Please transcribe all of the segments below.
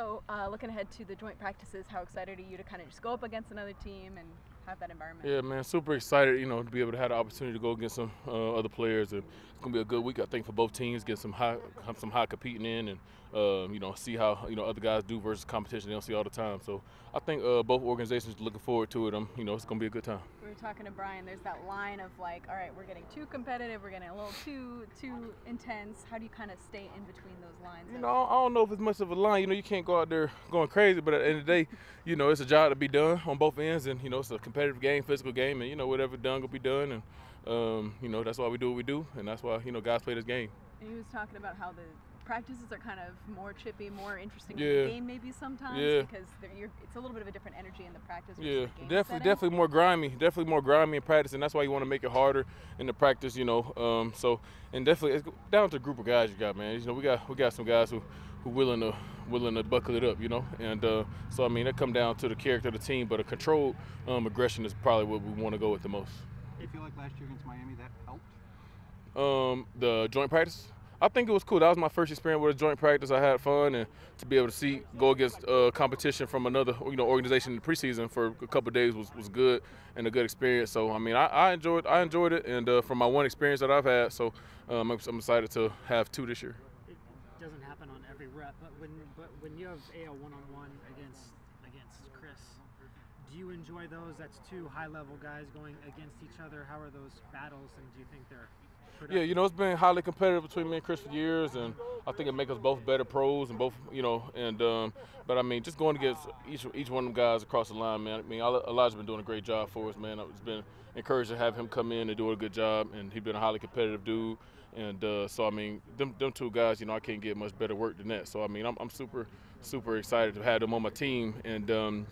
So, uh, looking ahead to the joint practices, how excited are you to kind of just go up against another team and have that environment? Yeah, man, super excited, you know, to be able to have the opportunity to go against some uh, other players, and it's gonna be a good week, I think, for both teams. Get some high, some high competing in, and um, you know, see how you know other guys do versus competition they don't see all the time. So I think uh, both organizations looking forward to it. Um, you know, it's gonna be a good time. We were talking to Brian. There's that line of like, all right, we're getting too competitive, we're getting a little too too intense. How do you kind of stay in between those lines? You know, I don't know if it's much of a line. You know, you can't go out there going crazy, but at the end of the day, you know, it's a job to be done on both ends, and you know, it's a competitive game, physical game, and you know, whatever done will be done, and um, you know, that's why we do what we do, and that's why you know guys play this game. And he was talking about how the practices are kind of more chippy, more interesting yeah. in the game maybe sometimes yeah. because it's a little bit of a different energy in the practice. Yeah, the definitely, setting. definitely more grimy, definitely more grimy in practice, and that's why you want to make it harder in the practice, you know. Um, so, and definitely it's down to the group of guys you got, man. You know, we got we got some guys who who willing to willing to buckle it up, you know. And uh, so, I mean, that come down to the character of the team, but a controlled um, aggression is probably what we want to go with the most. Do you feel like last year against Miami that helped? Um, the joint practice. I think it was cool. That was my first experience with a joint practice. I had fun and to be able to see go against uh, competition from another you know organization in the preseason for a couple days was, was good and a good experience. So I mean I, I enjoyed I enjoyed it and uh, from my one experience that I've had, so um, I'm, I'm excited to have two this year. It doesn't happen on every rep, but when but when you have AL one on one against against Chris, do you enjoy those? That's two high level guys going against each other. How are those battles, and do you think they're yeah, you know, it's been highly competitive between me and Chris for years, and I think it makes us both better pros and both, you know, and um, but I mean, just going against each each one of them guys across the line, man. I mean, Elijah's been doing a great job for us, man. It's been encouraged to have him come in and do a good job, and he's been a highly competitive dude. And uh, so, I mean, them, them two guys, you know, I can't get much better work than that. So, I mean, I'm, I'm super, super excited to have them on my team, and um,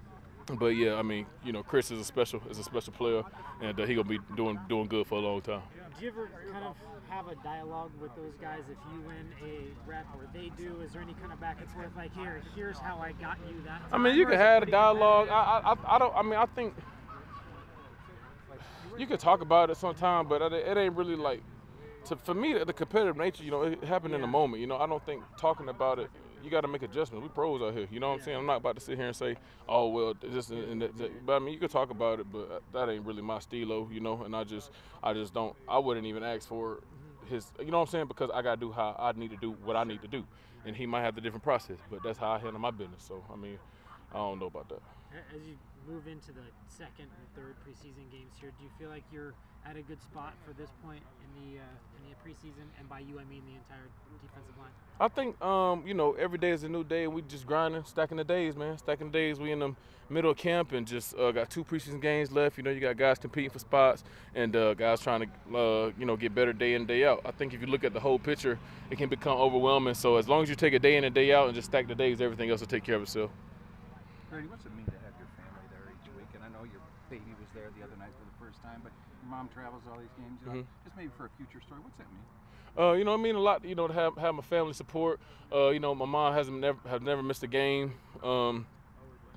but yeah, I mean, you know, Chris is a special is a special player, and uh, he gonna be doing doing good for a long time. Do you ever kind of have a dialogue with those guys if you win a rep or they do? Is there any kind of back and forth like here? Here's how I got you that. I mean, you can have a dialogue. I, I I don't. I mean, I think you could talk about it sometime, but it ain't really like. To, for me, the competitive nature, you know, it happened yeah. in the moment. You know, I don't think talking about it you got to make adjustments. We pros out here. You know what I'm saying? I'm not about to sit here and say, oh well, this and. But I mean, you could talk about it, but uh, that ain't really my stilo. You know, and I just, I just don't. I wouldn't even ask for his. You know what I'm saying? Because I got to do how I need to do what I need to do, and he might have the different process. But that's how I handle my business. So I mean, I don't know about that. As you move into the second and third preseason games here, do you feel like you're at a good spot for this point in the uh, in the preseason? And by you, I mean the entire defensive line. I think um, you know every day is a new day, and we just grinding, stacking the days, man. Stacking the days. We in the middle of camp and just uh, got two preseason games left. You know, you got guys competing for spots and uh, guys trying to uh, you know get better day in day out. I think if you look at the whole picture, it can become overwhelming. So as long as you take a day in and day out and just stack the days, everything else will take care of itself. Grady, what's it mean to have your family there each week? And I know your baby was there the other night for the first time, but your mom travels all these games. You know, mm-hmm. Just maybe for a future story, what's that mean? Uh, you know, I mean a lot. You know, to have have my family support. Uh, you know, my mom hasn't never have never missed a game, um,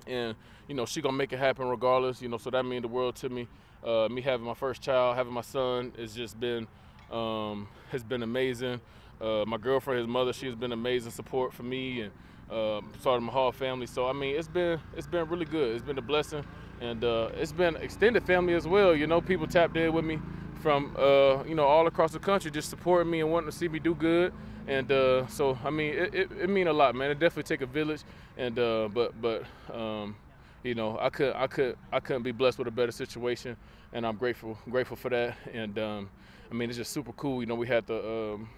and you know she gonna make it happen regardless. You know, so that means the world to me. Uh, me having my first child, having my son, has just been um, has been amazing. Uh, my girlfriend, his mother, she's been amazing support for me and uh, started my whole family. So I mean, it's been it's been really good. It's been a blessing, and uh, it's been extended family as well. You know, people tapped in with me from uh, you know all across the country, just supporting me and wanting to see me do good. And uh, so I mean, it, it, it mean a lot, man. It definitely take a village, and uh, but but. Um, you know, I could, I could, I couldn't be blessed with a better situation, and I'm grateful, grateful for that. And um, I mean, it's just super cool. You know, we had the um,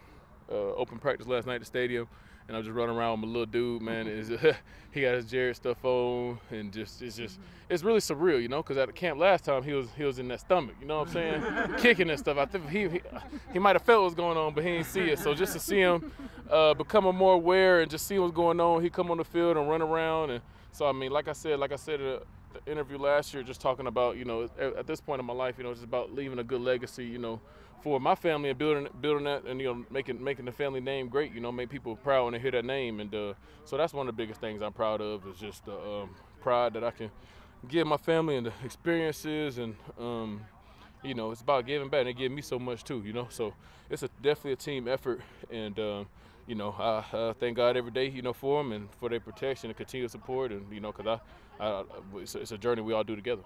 uh, open practice last night at the stadium, and I'm just running around with my little dude, man. Is he got his Jarrett stuff on, and just it's just it's really surreal, you know. Because at the camp last time he was he was in that stomach, you know what I'm saying, kicking and stuff. I think he he, he might have felt what was going on, but he didn't see it. So just to see him uh, becoming more aware and just see what's going on, he come on the field and run around, and so I mean, like I said, like I said. Uh, the interview last year, just talking about, you know, at this point in my life, you know, it's about leaving a good legacy, you know, for my family and building building that and you know making making the family name great. You know, make people proud when they hear that name, and uh, so that's one of the biggest things I'm proud of is just the um, pride that I can give my family and the experiences and. Um, you know, it's about giving back. And they give me so much too. You know, so it's a, definitely a team effort, and um, you know, I uh, thank God every day, you know, for them and for their protection and continued support, and you know, because I, I it's, a, it's a journey we all do together.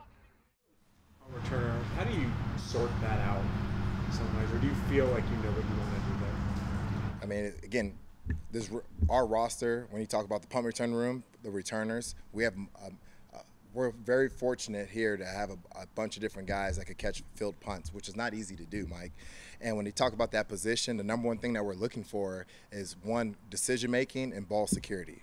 Returner, how do you sort that out sometimes, or do you feel like you know what you want to do there? I mean, again, this our roster. When you talk about the punt return room, the returners, we have. Um, we're very fortunate here to have a, a, bunch of different guys that could catch field punts, which is not easy to do, Mike. And when you talk about that position, the number one thing that we're looking for is one decision making and ball security.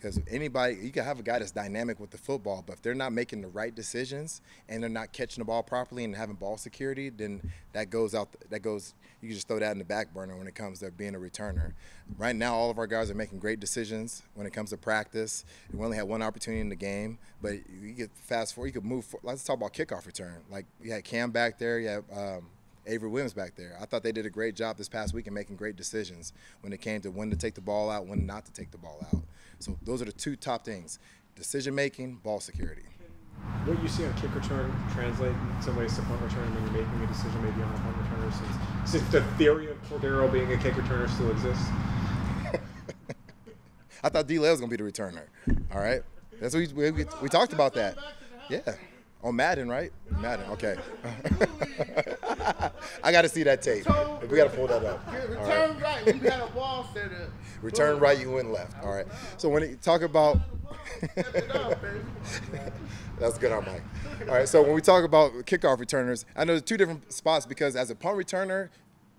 Because anybody, you can have a guy that's dynamic with the football, but if they're not making the right decisions and they're not catching the ball properly and having ball security, then that goes out. That goes. You can just throw that in the back burner when it comes to being a returner. Right now, all of our guys are making great decisions when it comes to practice. We only had one opportunity in the game, but you get fast forward. You could move. Forward. Let's talk about kickoff return. Like you had Cam back there. You had um, Avery Williams back there. I thought they did a great job this past week in making great decisions when it came to when to take the ball out, when not to take the ball out. So those are the two top things: decision making, ball security. What you see on kick return translate in some ways to punt return when you're making a decision maybe on a punt returner since, since the theory of Cordarrelle being a kick returner still exists? I thought D. was going to be the returner. All right. That's what we, we, we talked about that. Yeah. On Madden, right? Madden, okay. I got to see that tape. We got to pull that up. Return right. right. We got a ball set up. Return right, you went left. All right. So when you talk about. That's good on Mike. All right. So when we talk about kickoff returners, I know there's two different spots because as a punt returner,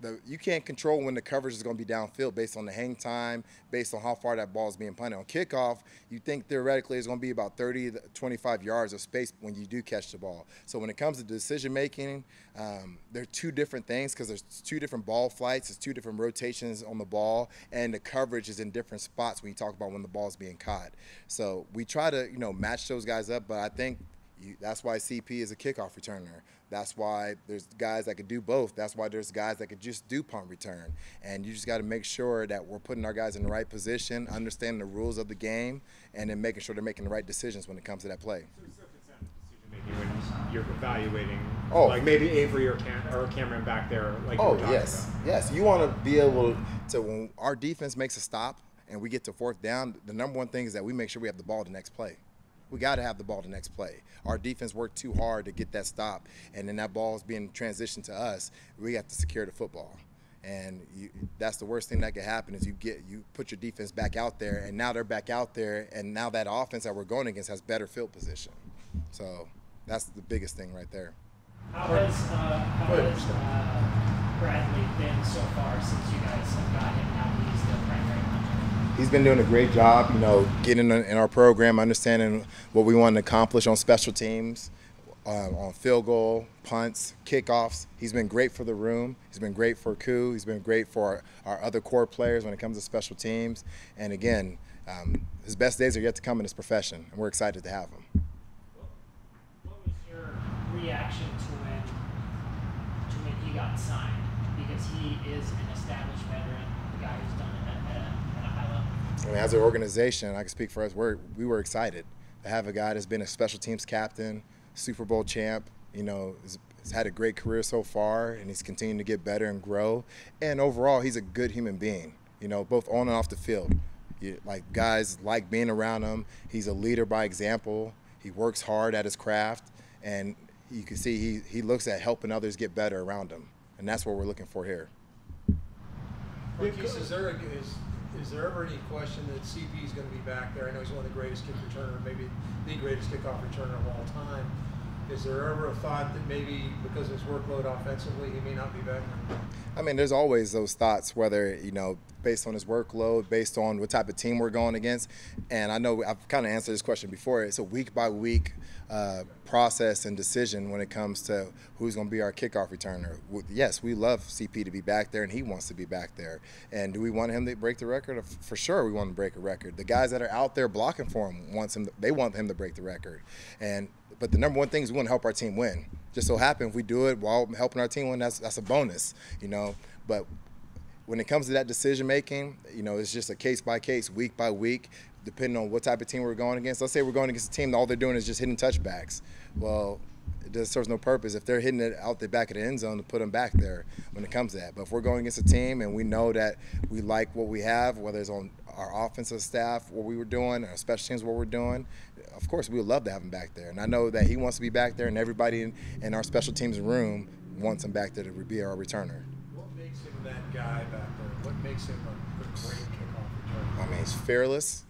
the, you can't control when the coverage is going to be downfield based on the hang time, based on how far that ball is being punted. On kickoff, you think theoretically it's going to be about 30 to 25 yards of space when you do catch the ball. So when it comes to decision making, um, they're two different things because there's two different ball flights, there's two different rotations on the ball, and the coverage is in different spots when you talk about when the ball is being caught. So we try to you know match those guys up, but I think you, that's why CP is a kickoff returner. That's why there's guys that could do both. That's why there's guys that could just do punt return. And you just got to make sure that we're putting our guys in the right position, understanding the rules of the game, and then making sure they're making the right decisions when it comes to that play. when you're evaluating, oh. like maybe Avery or, Cam- or Cameron back there, like oh yes, about. yes. You want to be able to when our defense makes a stop and we get to fourth down. The number one thing is that we make sure we have the ball the next play we got to have the ball the next play. Our defense worked too hard to get that stop, and then that ball is being transitioned to us. We have to secure the football, and you, that's the worst thing that could happen is you get you put your defense back out there, and now they're back out there, and now that offense that we're going against has better field position. So that's the biggest thing right there. How has, uh, how has uh, Bradley been so far since you guys have got him? Now he's the primary he's been doing a great job, you know, getting in our program, understanding what we want to accomplish on special teams, uh, on field goal, punts, kickoffs. He's been great for the room. He's been great for Koo. He's been great for our, our other core players when it comes to special teams. And again, um, his best days are yet to come in his profession, and we're excited to have him. What was your reaction to when, to when he got signed? Because he is an established veteran, the guy who's done it I mean, as an organization, I can speak for us. We're, we were excited to have a guy that's been a special teams captain, Super Bowl champ. You know, has, had a great career so far, and he's continuing to get better and grow. And overall, he's a good human being. You know, both on and off the field. You, like guys like being around him. He's a leader by example. He works hard at his craft, and you can see he, he looks at helping others get better around him, and that's what we're looking for here. Marquice, is is, is there ever any question that CP is going to be back there? I know he's one of the greatest kick returner, maybe the greatest kickoff returner of all time. Is there ever a thought that maybe because of his workload offensively, he may not be back? I mean, there's always those thoughts, whether you know, based on his workload, based on what type of team we're going against. And I know I've kind of answered this question before. It's a week by week process and decision when it comes to who's going to be our kickoff returner. Yes, we love CP to be back there, and he wants to be back there. And do we want him to break the record? For sure, we want him to break a record. The guys that are out there blocking for him wants him. they want him to break the record. And but the number one thing is we want to help our team win. Just so happen if we do it while helping our team win, that's that's a bonus, you know. But when it comes to that decision making, you know, it's just a case by case, week by week depending on what type of team we're going against. Let's say we're going against a team all they're doing is just hitting touchbacks. Well, it serves no purpose if they're hitting it out the back of the end zone to put them back there when it comes to that. But if we're going against a team and we know that we like what we have, whether it's on our offensive staff, what we were doing, our special teams, what we're doing, of course we would love to have him back there. And I know that he wants to be back there, and everybody in, in our special teams room wants him back there to be our returner. What makes him that guy back there? What makes him a, a great kickoff returner? I mean, he's fearless.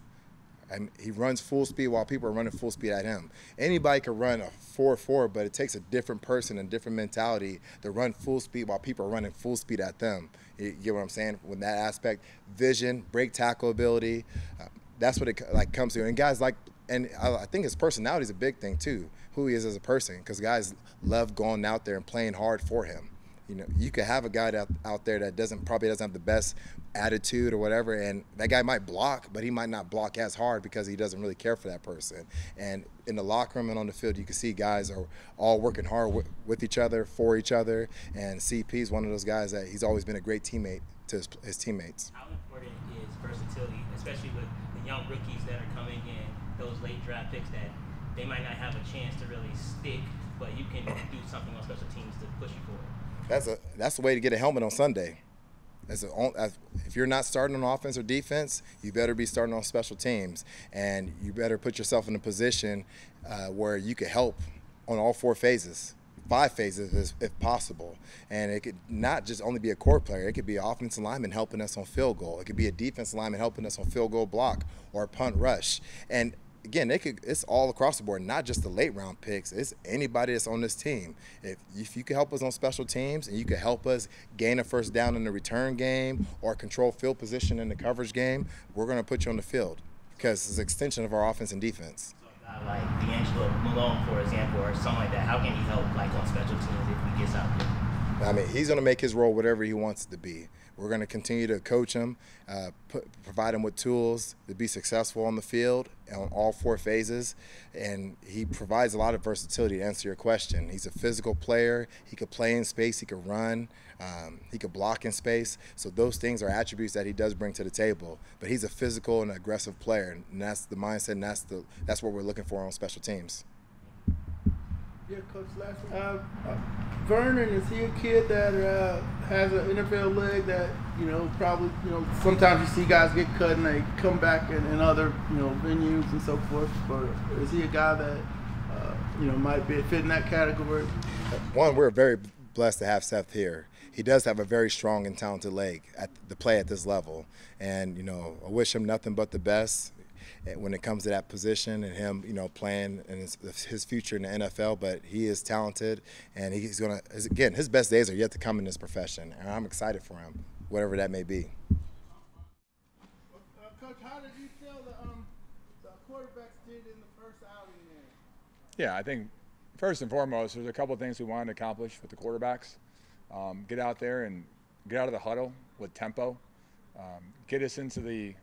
And he runs full speed while people are running full speed at him. Anybody can run a 4-4, but it takes a different person and different mentality to run full speed while people are running full speed at them. You get what I'm saying? With that aspect, vision, break tackle ability, uh, that's what it like comes to. And guys like, and I, I think his personality is a big thing too. Who he is as a person, because guys love going out there and playing hard for him. You know, you could have a guy out, out there that doesn't probably doesn't have the best attitude or whatever, and that guy might block, but he might not block as hard because he doesn't really care for that person. And in the locker room and on the field, you can see guys are all working hard with, with each other, for each other. And CP is one of those guys that he's always been a great teammate to his, his teammates. How important is versatility, especially with the young rookies that are coming in, those late draft picks that they might not have a chance to really stick, but you can do something on special teams to push you forward. That's a that's the way to get a helmet on Sunday. As, a, as if you're not starting on offense or defense, you better be starting on special teams, and you better put yourself in a position uh, where you can help on all four phases, five phases if, possible. And it could not just only be a core player; it could be offensive lineman helping us on field goal. It could be a defensive lineman helping us on field goal block or punt rush. And again, they could. It's all across the board, not just the late round picks. It's anybody that's on this team. If, if you could help us on special teams and you could help us gain a first down in the return game or control field position in the coverage game, we're going to put you on the field because it's an extension of our offense and defense. So a guy like DeAngelo Malone, for example, or something like that, how can he help like on special teams if he gets out there? I mean, he's going to make his role whatever he wants it to be. We're going to continue to coach him, uh, put, provide him with tools to be successful on the field on all four phases. And he provides a lot of versatility to answer your question. He's a physical player. He could play in space. He could run. Um, he could block in space. So those things are attributes that he does bring to the table. But he's a physical and aggressive player, and that's the mindset. And that's the that's what we're looking for on special teams. Yeah, Coach Lashley. Uh, uh, Vernon, is he a kid that uh, has an NFL leg that you know probably you know sometimes you see guys get cut and they come back in, in other you know venues and so forth. But is he a guy that uh, you know might be fit in that category? One, we're very blessed to have Seth here. He does have a very strong and talented leg at the play at this level, and you know I wish him nothing but the best when it comes to that position and him, you know, playing and his, his future in the NFL. But he is talented, and he's going to, again, his best days are yet to come in this profession. And I'm excited for him, whatever that may be. Uh, Coach, how did you feel the, um, the quarterbacks did in the first outing there? Yeah, I think first and foremost, there's a couple of things we wanted to accomplish with the quarterbacks. Um, get out there and get out of the huddle with tempo. Um, get us into the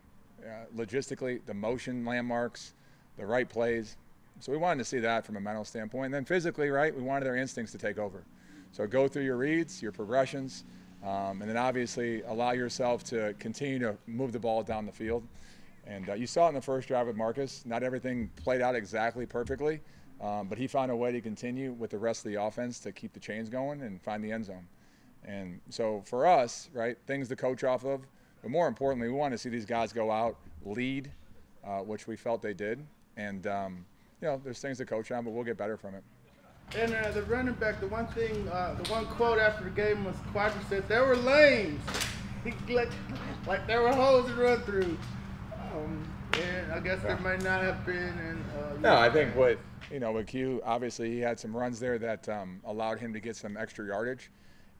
uh, logistically, the motion landmarks, the right plays. So we wanted to see that from a mental standpoint. And then physically, right, we wanted their instincts to take over. So go through your reads, your progressions, um, and then obviously allow yourself to continue to move the ball down the field. And uh, you saw it in the first drive with Marcus. Not everything played out exactly perfectly, um, but he found a way to continue with the rest of the offense to keep the chains going and find the end zone. And so for us, right, things to coach off of – but more importantly, we want to see these guys go out, lead, uh, which we felt they did. And, um, you know, there's things to coach on, but we'll get better from it. And uh, the running back, the one thing, uh, the one quote after the game was Qadree said, there were lanes. like, like there were holes to run through. Um, and I guess yeah. there might not have been. And, uh, no, I think what, you know, with Q, obviously he had some runs there that um, allowed him to get some extra yardage.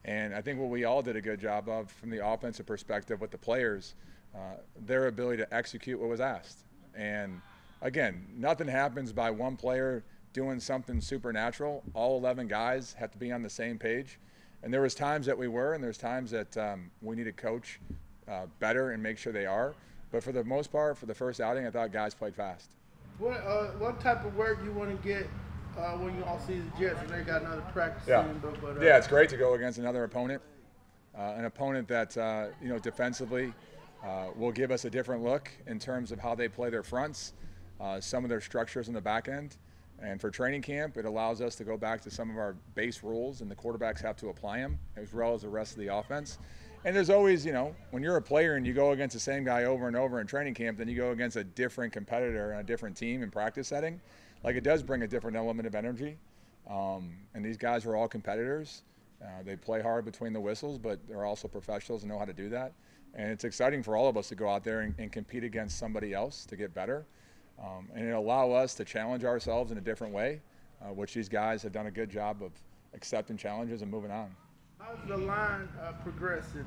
And I think what we all did a good job of from the offensive perspective with the players, uh, their ability to execute what was asked. And again, nothing happens by one player doing something supernatural. All 11 guys have to be on the same page. And there was times that we were, and there's times that um, we need to coach uh, better and make sure they are. But for the most part, for the first outing, I thought guys played fast. What uh, what type of work you want to get uh, when you all see the Jets and they got another practice. Yeah, but, but, uh, yeah, it's great to go against another opponent, uh, an opponent that uh, you know defensively uh, will give us a different look in terms of how they play their fronts, uh, some of their structures in the back end, And for training camp, it allows us to go back to some of our base rules, and the quarterbacks have to apply them as well as the rest of the offense. And there's always, you know, when you're a player and you go against the same guy over and over in training camp, then you go against a different competitor and a different team in practice setting. Like it does bring a different element of energy. Um, and these guys are all competitors. Uh, they play hard between the whistles, but they're also professionals and know how to do that. And it's exciting for all of us to go out there and, and compete against somebody else to get better. Um, and it'll allow us to challenge ourselves in a different way, uh, which these guys have done a good job of accepting challenges and moving on. How's the line uh, progressing?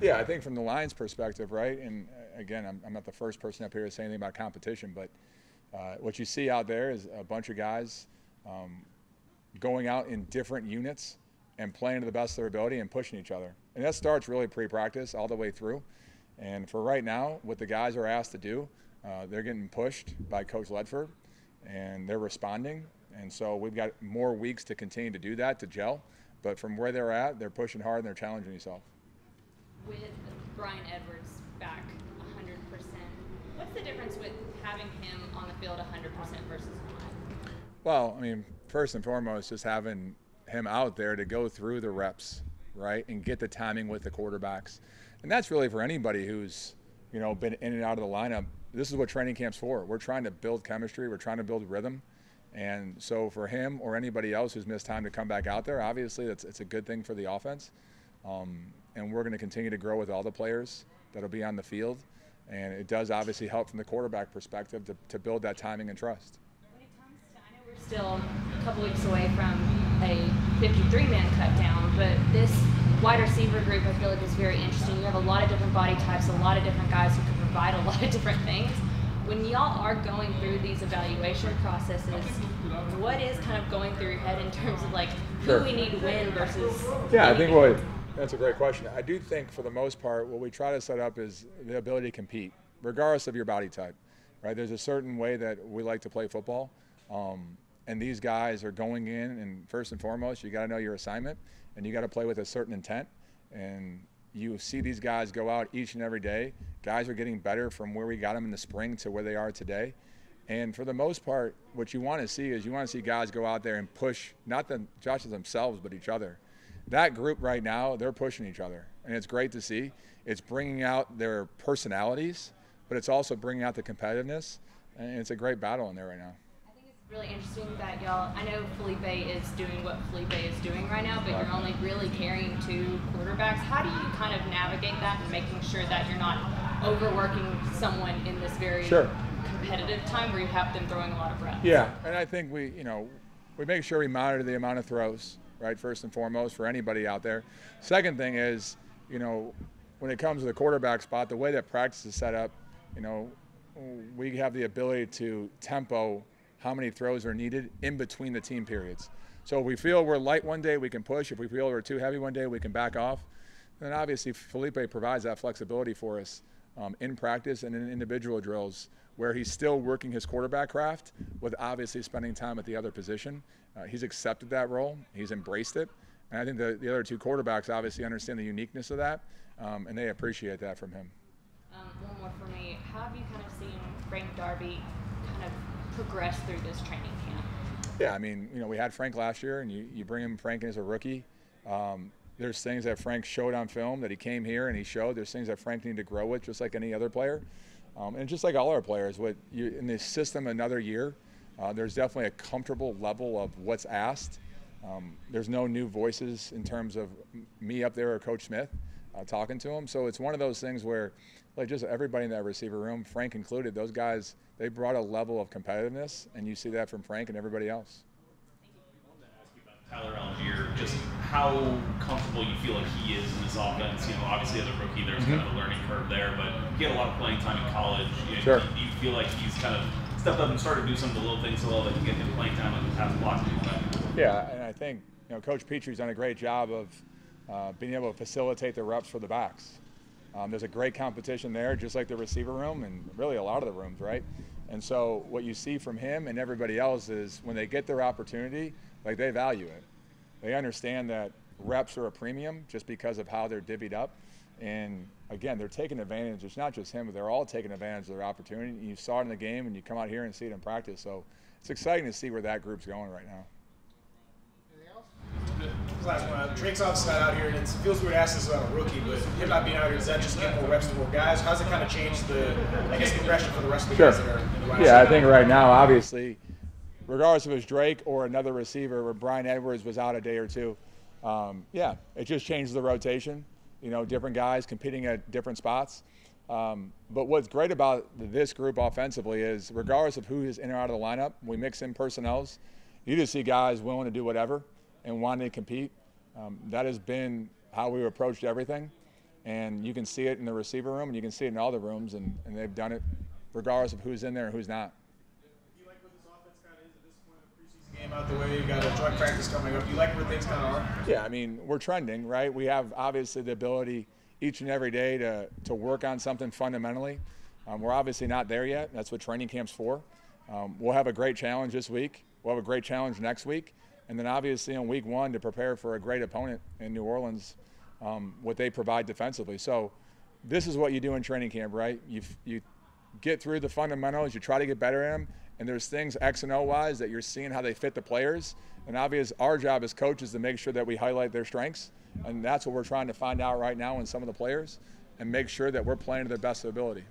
Yeah, I think from the Lions' perspective, right? And uh, again, I'm, I'm, not the first person up here to say anything about competition, but uh, what you see out there is a bunch of guys um, going out in different units and playing to the best of their ability and pushing each other. And that starts really pre-practice all the way through. And for right now, what the guys are asked to do, uh, they're getting pushed by Coach Ledford, and they're responding. And so we've got more weeks to continue to do that to gel. But from where they're at, they're pushing hard and they're challenging themselves. With Bryan Edwards back 100%, what's the difference having him on the field 100% versus not? Well, I mean, first and foremost, just having him out there to go through the reps, right, and get the timing with the quarterbacks. And that's really for anybody who's, you know, been in and out of the lineup. This is what training camp's for. We're trying to build chemistry. We're trying to build rhythm. And so for him or anybody else who's missed time to come back out there, obviously that's it's a good thing for the offense. Um, and we're going to continue to grow with all the players that'll be on the field. And it does obviously help from the quarterback perspective to, to build that timing and trust. When it comes to, I know we're still a couple weeks away from a 53 man cut down, but this wide receiver group I feel like is very interesting. You have a lot of different body types, a lot of different guys who can provide a lot of different things. When y'all are going through these evaluation processes, what is kind of going through your head in terms of like who sure. we need when versus? Yeah, I think what that's a great question. I do think for the most part, what we try to set up is the ability to compete, regardless of your body type. Right? There's a certain way that we like to play football. Um, and these guys are going in, and first and foremost, you got to know your assignment, and you got to play with a certain intent. And you see these guys go out each and every day. Guys are getting better from where we got them in the spring to where they are today. And for the most part, what you want to see is you want to see guys go out there and push not the just themselves, but each other. That group right now, they're pushing each other, and it's great to see. It's bringing out their personalities, but it's also bringing out the competitiveness, and it's a great battle in there right now I think it's really interesting that y'all. I know Feleipe is doing what Feleipe is doing right now, but you're only really carrying two quarterbacks. How do you kind of navigate that and making sure that you're not overworking someone in this very sure. competitive time where you have them throwing a lot of reps? Yeah, and I think we, you know, we make sure we monitor the amount of throws, right? First and foremost for anybody out there. Second thing is, you know, when it comes to the quarterback spot, the way that practice is set up, you know, we have the ability to tempo how many throws are needed in between the team periods. So if we feel we're light one day, we can push. If we feel we're too heavy one day, we can back off. Then obviously Feleipe provides that flexibility for us um, in practice and in individual drills where he's still working his quarterback craft with obviously spending time at the other position. Uh, he's accepted that role. He's embraced it. And I think the, the other two quarterbacks obviously understand the uniqueness of that, um, and they appreciate that from him. Um, one more for me. How have you kind of seen Frank Darby kind of progress through this training camp? Yeah, I mean, you know, we had Frank last year, and you, you bring him Frank in as a rookie. Um, there's things that Frank showed on film that he came here and he showed. There's things that Frank needed to grow with, just like any other player, um, and just like all our players. What you in this system another year, uh, there's definitely a comfortable level of what's asked. Um, there's no new voices in terms of me up there or Coach Smith uh, talking to him. So it's one of those things where, like, just everybody in that receiver room, Frank included, those guys they brought a level of competitiveness, and you see that from Frank and everybody else. Tyler Allgeier, just how comfortable you feel like he is in this offense. You know, obviously as a rookie, there's mm-hmm. kind of a learning curve there, but he had a lot of playing time in college. You know, sure. Do you feel like he's kind of stepped up and started to do some of the little things so well that can get him playing time like the pass blocking? Yeah, and I think you know Coach Pitre's done a great job of uh, being able to facilitate the reps for the backs. Um, there's a great competition there, just like the receiver room and really a lot of the rooms, right? And so what you see from him and everybody else is when they get their opportunity, like they value it. They understand that reps are a premium just because of how they're divvied up. And again, they're taking advantage. It's not just him, but they're all taking advantage of their opportunity. You saw it in the game, and you come out here and see it in practice. So it's exciting to see where that group's going right now. Last one. Uh, Drake's obviously not out here, and it feels weird to ask this about a rookie, but him not being out here, does that just give more reps to more guys? How's it kind of change the, I guess, progression for the rest of the Sure. guys that are in the Yeah, I think right now, obviously, regardless if it's Drake or another receiver, where Bryan Edwards was out a day or two, um, yeah, it just changes the rotation. You know, different guys competing at different spots. Um, but what's great about this group offensively is, regardless of who is in or out of the lineup, we mix in personnels. You just see guys willing to do whatever and wanting to compete. Um, that has been how we've approached everything. And you can see it in the receiver room, and you can see it in all the rooms, and, and they've done it regardless of who's in there and who's not. Game out the way. You got a joint practice coming up. You like where things kind of are? Yeah, I mean, we're trending, right? We have obviously the ability each and every day to, to work on something fundamentally. Um, we're obviously not there yet. That's what training camp's for. Um, we'll have a great challenge this week. We'll have a great challenge next week. And then obviously on week one to prepare for a great opponent in New Orleans, um, what they provide defensively. So this is what you do in training camp, right? You, you get through the fundamentals, you try to get better at them, and there's things X and O wise that you're seeing how they fit the players. And obvious, our job as coaches is to make sure that we highlight their strengths, and that's what we're trying to find out right now in some of the players, and make sure that we're playing to their best ability.